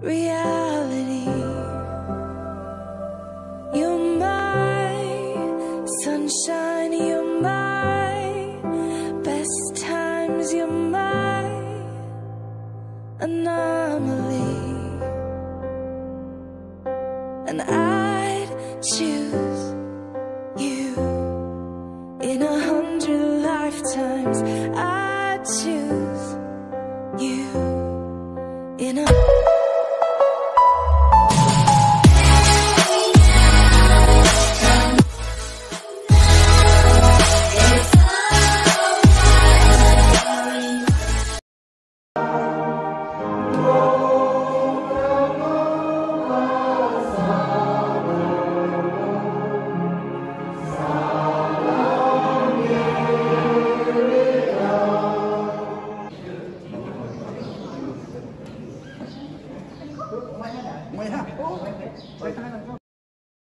reality. You're my sunshine, you're my best times, you're my anomaly. And I'd choose you in a hundred lifetimes.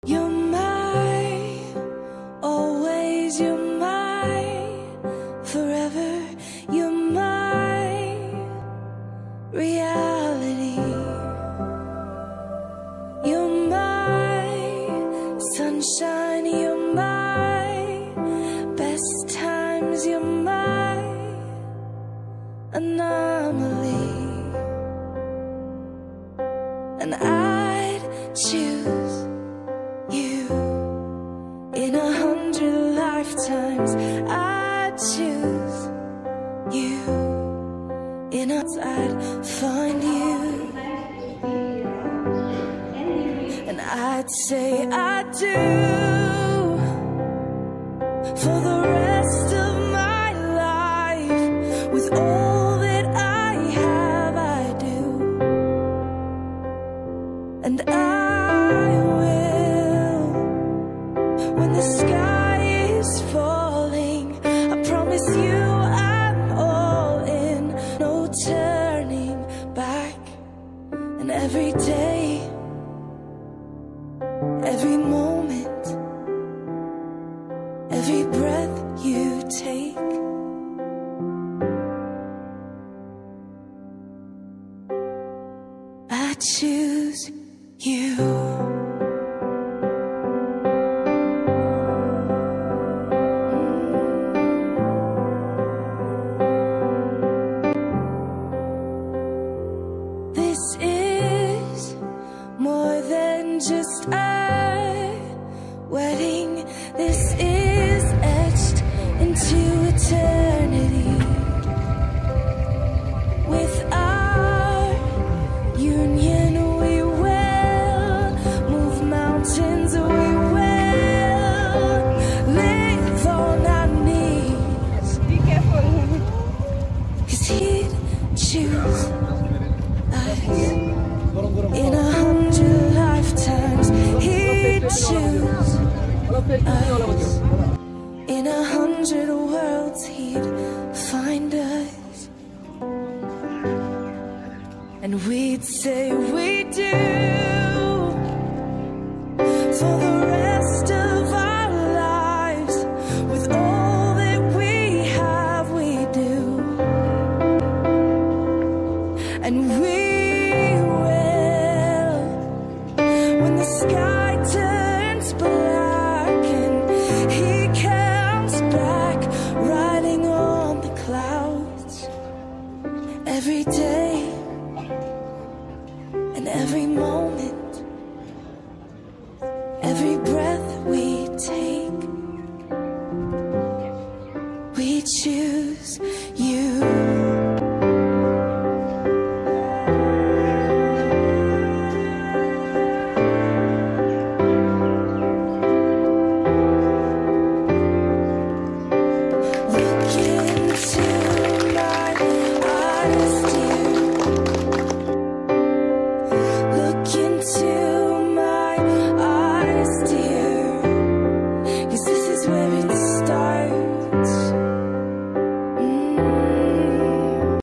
You're my, always you're my, forever you're my lifetimes. I'd choose you in a I'd find you, and I'd say I do for the rest And every day, every moment, every breath you take. I choose you. Just a wedding. This is etched into eternity. In a hundred worlds. He'd find us, and we'd say we do every moment every breath we take we choose